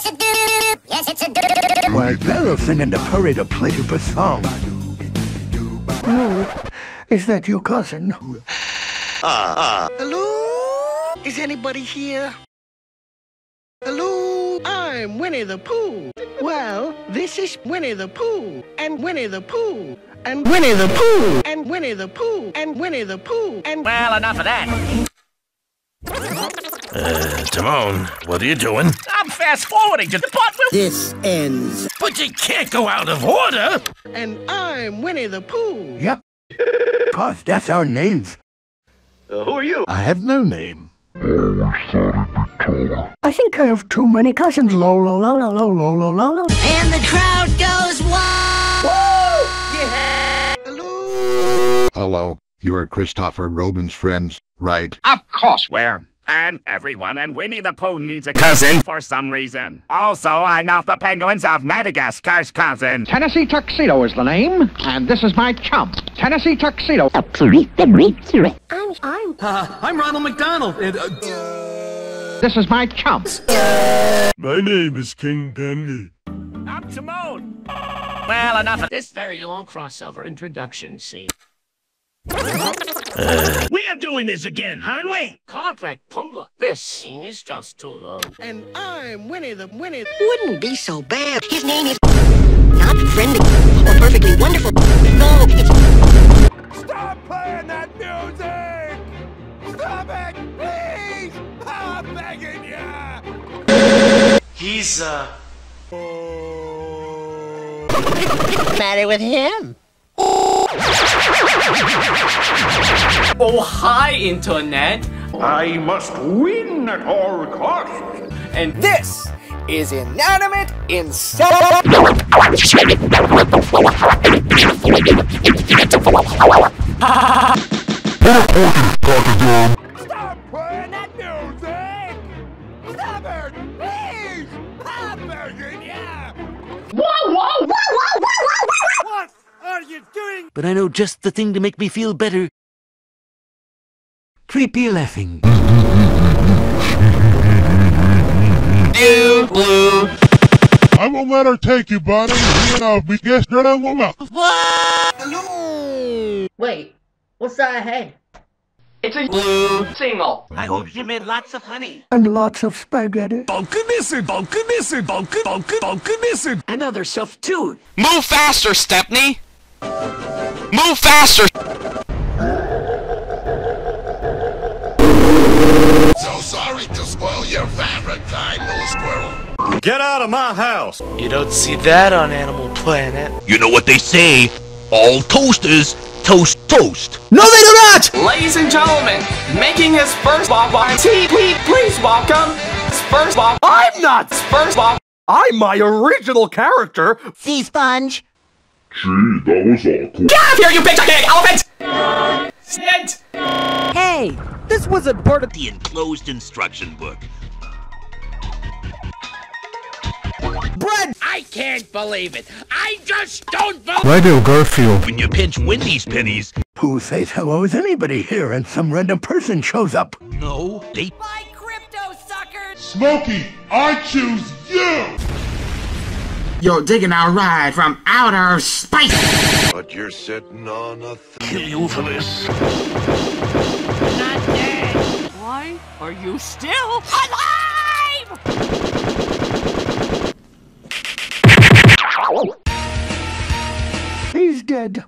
it's a do. Yes, it's a do. Why, they're singing the parade of platypus song. Oh, is that your cousin? Ah ah. Hello? Is anybody here? Hello? I'm Winnie the Pooh. Well, this is Winnie the Pooh, and Winnie the Pooh, and Winnie the Pooh, and Winnie the Pooh, and Winnie the Pooh, and Well, enough of that. Uh, Timon, what are you doing? I'm fast forwarding to the part where this ends. But you can't go out of order. And I'm Winnie the Pooh. Yep. Cause that's our names. Uh, who are you? I have no name. I think I have too many cousins. Lolo, lolo, lolo, lolo, lolo. And the crowd goes wild. Woo! Yeah. Hello. Hello you're Christopher Robin's friends, right? Of course we're. And everyone and Winnie the Pooh needs a cousin for some reason. Also, I'm not the penguins of Madagascar's cousin. Tennessee Tuxedo is the name, and this is my chum, Tennessee Tuxedo. I'm, I'm. I'm Ronald McDonald. And, uh, This is my chum. My name is King Penny. I'm Timon. Well, enough of this very long crossover introduction scene. We are doing this again, aren't we? Correct, Pumbaa. This scene is just too long. And I'm Winnie the Winnie. Wouldn't be so bad. His name is not friendly or perfectly wonderful. No, it's Stop playing that music! Stop it, please! I'm begging you! he's, uh. What's the matter with him. Oh, hi, Internet. I must win at all costs! And this is Inanimate Insect. Are you doing? But I know just the thing to make me feel better. Creepy laughing. Blue. I won't let her take you, buddy. You know, we guess that I won't. Wait, what's that ahead? It's a blue single. I hope you made lots of honey. And lots of spaghetti. Balkanissin, Balkanissin, Balkan, Balkan, Balkanissin! And other stuff too. Move faster, Stepney. Move faster. So sorry to spoil your favorite time, little squirrel. Get out of my house! You don't see that on Animal Planet. You know what they say? All toasters toast toast. No, they do not! Ladies and gentlemen, making his first walk by T, please, please welcome his first walk. I'm not his first walk. I'm my original character! Sea sponge. Get out of here, you big gigantic elephant! Sit! Hey, this wasn't part of The enclosed instruction book. bread! I can't believe it. I just don't believe Radio Garfield. When you pinch Wendy's pennies, Who says hello is anybody here and some random person shows up? no, they Buy crypto, suckers. Smokey, I choose you! You're digging our ride from outer space. But you're sitting on a kill you for this. not dead. Why are you still alive? He's dead.